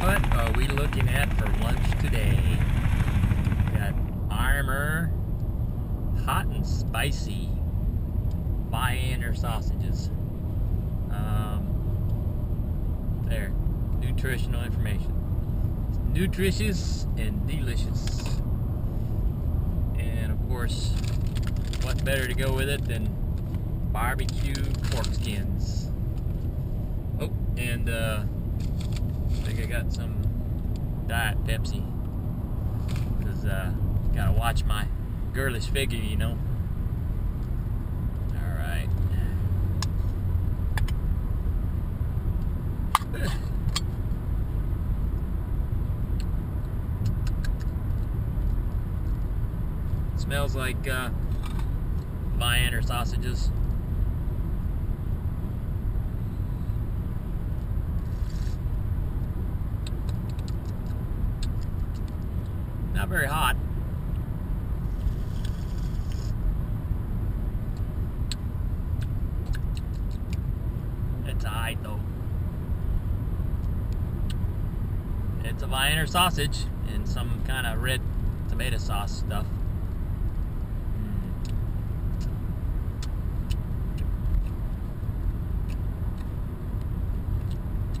What are we looking at for lunch today? Got Armour hot and spicy Vienna sausages. Um, there, nutritional information. Nutritious and delicious. And of course, what better to go with it than barbecue pork skins? Oh, and uh, think I got some Diet Pepsi. Because, uh, gotta watch my girlish figure, you know. Alright. Smells like, uh, Vienna sausages. Very hot. It's alright though. It's a Vienna sausage and some kind of red tomato sauce stuff.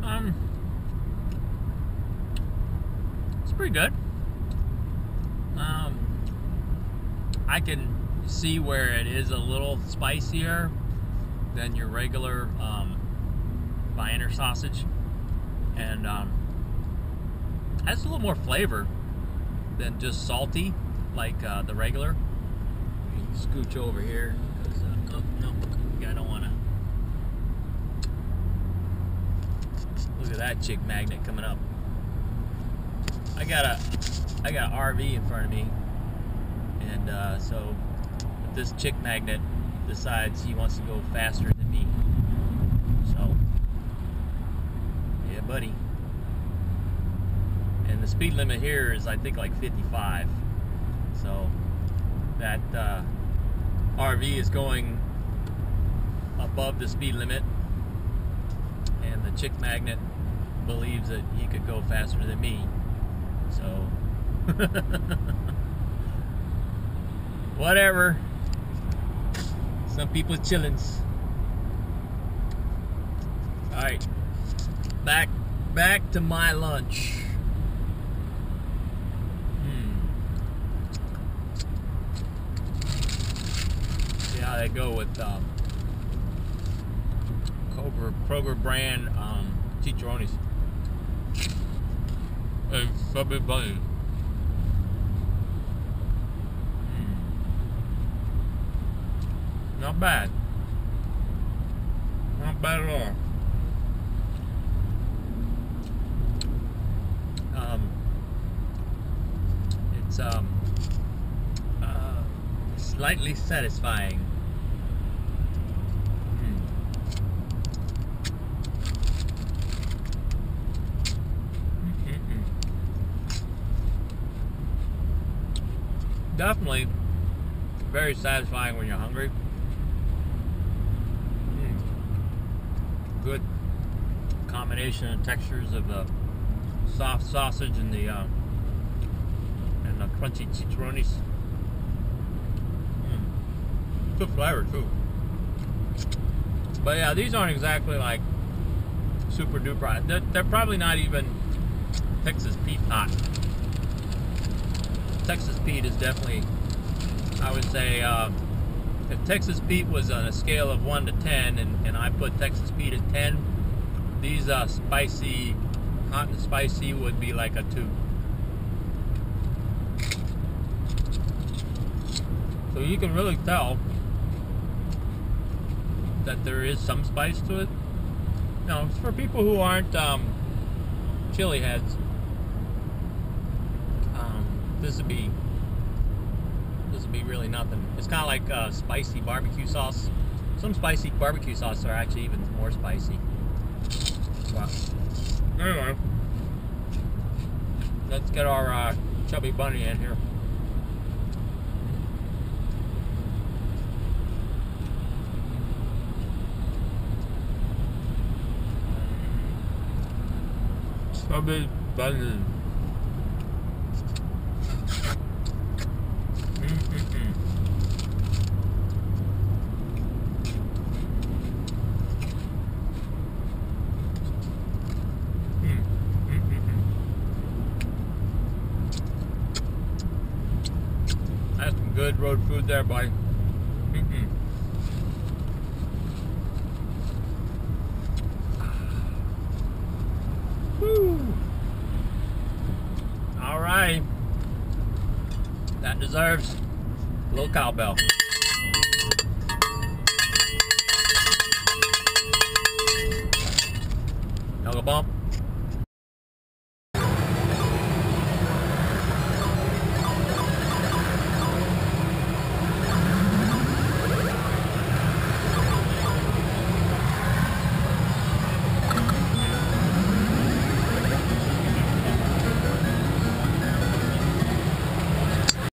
Mm. Um, it's pretty good. Um, I can see where it is a little spicier than your regular um, Vienna sausage, and um, has a little more flavor than just salty like uh, the regular. Scooch over here. 'cause, uh, oh, no, I don't want to. Look at that chick magnet coming up. I got a, I got an RV in front of me, and uh, so if this chick magnet decides he wants to go faster than me. So, yeah, buddy. And the speed limit here is, I think, like 55. So, that uh, RV is going above the speed limit, and the chick magnet believes that he could go faster than me. So, whatever. Some people chillins. All right, back back to my lunch. Hmm. See how they go with um, Kroger, Kroger brand um, chicharrones. It's a bit Not bad. Not bad at all. Um, it's um, uh, slightly satisfying. Mm. Definitely very satisfying when you're hungry. Mm. Good combination of textures of the soft sausage and the uh, and the crunchy chicharrones. Mm. Good flavor too. But yeah, these aren't exactly like super duper. They're, they're probably not even Texas Pete hot. Texas Pete is definitely I would say uh, if Texas Pete was on a scale of 1 to 10, and, and I put Texas Pete at 10, these uh, spicy, hot and spicy would be like a 2. So you can really tell that there is some spice to it. Now, for people who aren't um, chili heads, um, this would be be really nothing. It's kind of like uh, spicy barbecue sauce. Some spicy barbecue sauce are actually even more spicy. But anyway, let's get our uh, chubby bunny in here. Strawberry button. That's some good road food there, buddy. Mm-mm. Woo. All right. That deserves a little cowbell. Knuckle bump.